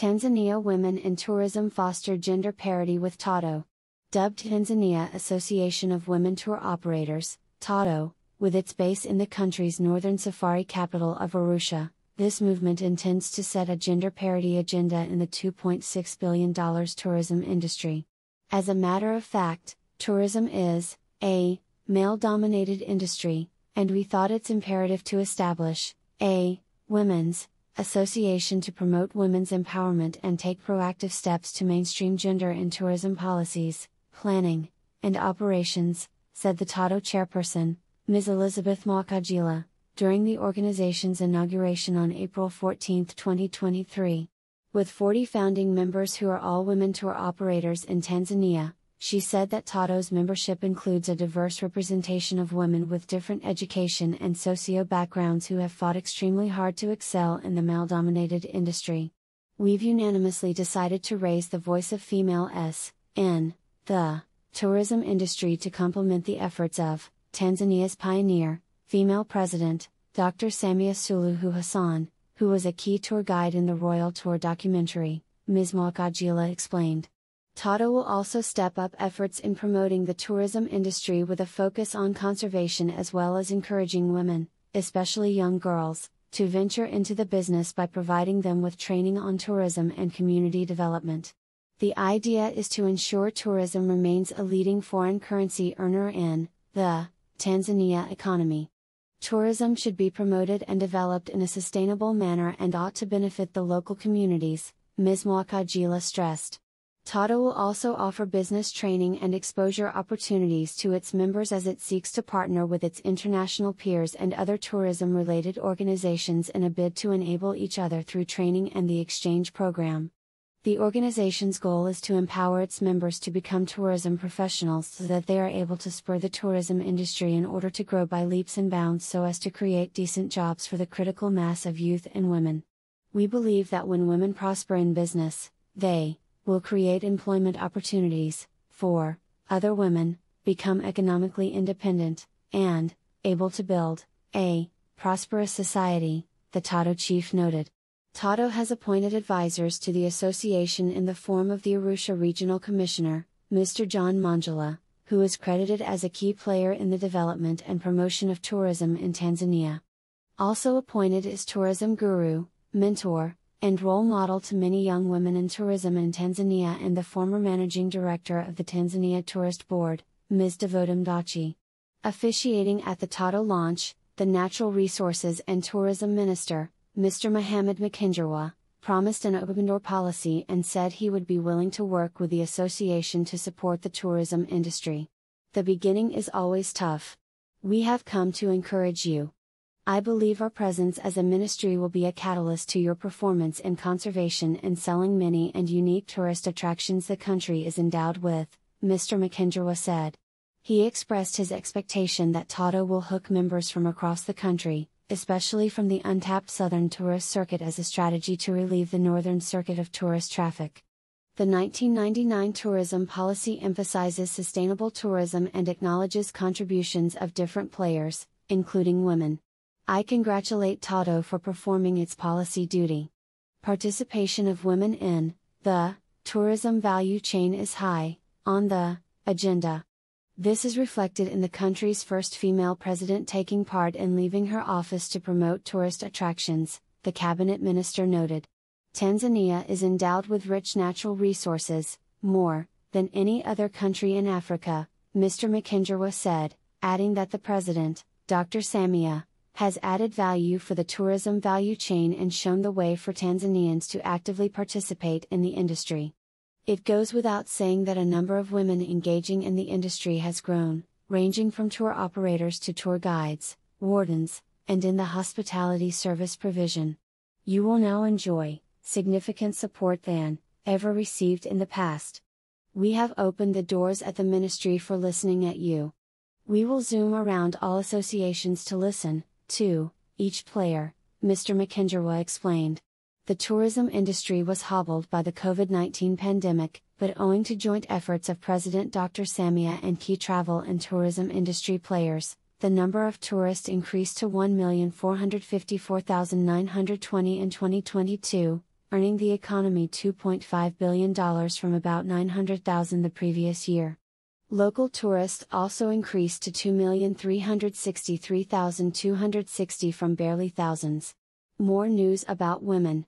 Tanzania Women in Tourism foster gender parity with TAWTO. Dubbed Tanzania Association of Women Tour Operators, TAWTO, with its base in the country's northern safari capital of Arusha, this movement intends to set a gender parity agenda in the $2.6 billion tourism industry. As a matter of fact, tourism is, a, male dominated industry, and we thought it's imperative to establish, a, women's, association to promote women's empowerment and take proactive steps to mainstream gender in tourism policies, planning, and operations, said the TAWTO chairperson, Ms. Elizabeth Mwakajila, during the organization's inauguration on April 14, 2023. With 40 founding members who are all women tour operators in Tanzania, she said that TAWTO's membership includes a diverse representation of women with different education and socio backgrounds who have fought extremely hard to excel in the male dominated industry. We've unanimously decided to raise the voice of female S, in, the tourism industry to complement the efforts of Tanzania's pioneer, female president, Dr. Samia Suluhu Hassan, who was a key tour guide in the Royal Tour documentary, Ms. Mwakajila explained. TAWTO will also step up efforts in promoting the tourism industry with a focus on conservation as well as encouraging women, especially young girls, to venture into the business by providing them with training on tourism and community development. The idea is to ensure tourism remains a leading foreign currency earner in the Tanzania economy. Tourism should be promoted and developed in a sustainable manner and ought to benefit the local communities, Ms. Mwakajila stressed. TAWTO will also offer business training and exposure opportunities to its members as it seeks to partner with its international peers and other tourism related organizations in a bid to enable each other through training and the exchange program. The organization's goal is to empower its members to become tourism professionals so that they are able to spur the tourism industry in order to grow by leaps and bounds so as to create decent jobs for the critical mass of youth and women. We believe that when women prosper in business, they will create employment opportunities for other women, become economically independent, and able to build a prosperous society, the TAWTO chief noted. TAWTO has appointed advisors to the association in the form of the Arusha Regional Commissioner, Mr. John Mongella, who is credited as a key player in the development and promotion of tourism in Tanzania. Also appointed is tourism guru, mentor, and role model to many young women in tourism in Tanzania and the former managing director of the Tanzania Tourist Board, Ms. Devota Mdachi. Officiating at the TAWTO launch, the Natural Resources and Tourism Minister, Mr. Mohamed Mchengerwa, promised an open door policy and said he would be willing to work with the association to support the tourism industry. The beginning is always tough. We have come to encourage you. I believe our presence as a ministry will be a catalyst to your performance in conservation and selling many and unique tourist attractions the country is endowed with, Mr. Mchengerwa said. He expressed his expectation that TAWTO will hook members from across the country, especially from the untapped southern tourist circuit as a strategy to relieve the northern circuit of tourist traffic. The 1999 tourism policy emphasizes sustainable tourism and acknowledges contributions of different players, including women. I congratulate TAWTO for performing its policy duty. Participation of women in the tourism value chain is high on the agenda. This is reflected in the country's first female president taking part in leaving her office to promote tourist attractions, the cabinet minister noted. Tanzania is endowed with rich natural resources, more than any other country in Africa, Mr. Mchengerwa said, adding that the president, Dr. Samia, has added value for the tourism value chain and shown the way for Tanzanians to actively participate in the industry. It goes without saying that a number of women engaging in the industry has grown, ranging from tour operators to tour guides, wardens, and in the hospitality service provision. You will now enjoy significant support than ever received in the past. We have opened the doors at the ministry for listening at you. We will zoom around all associations to listen, to, each player, Mr. Mchengerwa explained. The tourism industry was hobbled by the COVID 19 pandemic, but owing to joint efforts of President Dr. Samia and key travel and tourism industry players, the number of tourists increased to 1,454,920 in 2022, earning the economy $2.5 billion from about 900,000 the previous year. Local tourists also increased to 2,363,260 from barely thousands. More news about women.